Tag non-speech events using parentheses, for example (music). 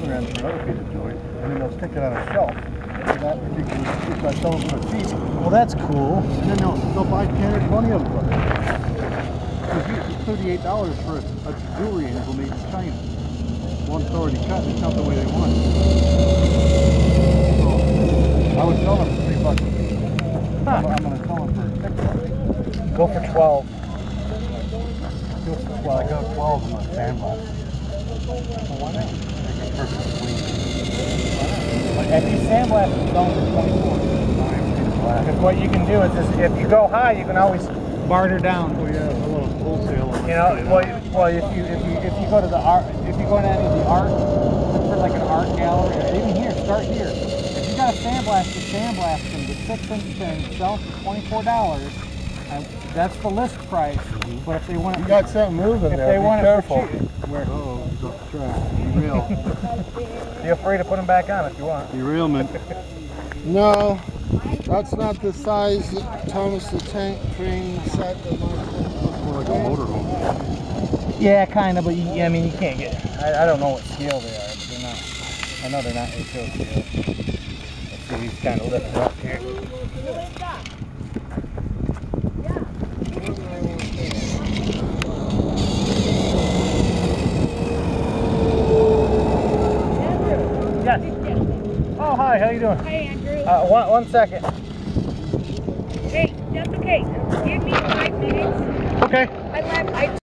other end for another piece of jewelry. And then they'll stick it on a shelf. That particular. I sell them for a cheap. Well, that's cool. And then they'll, they'll buy 10 or 20 of them from. Because it's $38 for a, a jewelry anvil made in China. One's already cut, it's not the way they want. So, I would sell them for 3 bucks a piece. I'm, going to sell them for 6 bucks. Go for 12. Go for 12. I got 12 in the sandbox. why not? At these sandblasts, selling for 24. Black. Because what you can do is, is if you go high, you can always barter down. Oh yeah, a little wholesale. You know, well, you- well, if you if you if you go to the art, if you go to any of the art, for like an art gallery, or even here, start here. If you got a sandblast, you sandblast them to six inch thing, sell for twenty four dollars. That's the list price. But if they want You it, got something moving if there. they Be want careful. it for cheap, where Oh, it's off the track. Derail. feel free to put them back on if you want. Be real, man. (laughs) No, that's not the size that Thomas the Tank Train set that my More like a motorhome. Yeah, kind of, but you, I mean, you can't get. I, I don't know what scale they are, but they're not. I know they're not HO scale. Let's see, he's kind of lifted up here. Yes. Oh, hi. How you doing? Hi, Andrew. Uh, one, one second. Hey, that's okay. Give me five minutes. Okay. I left. I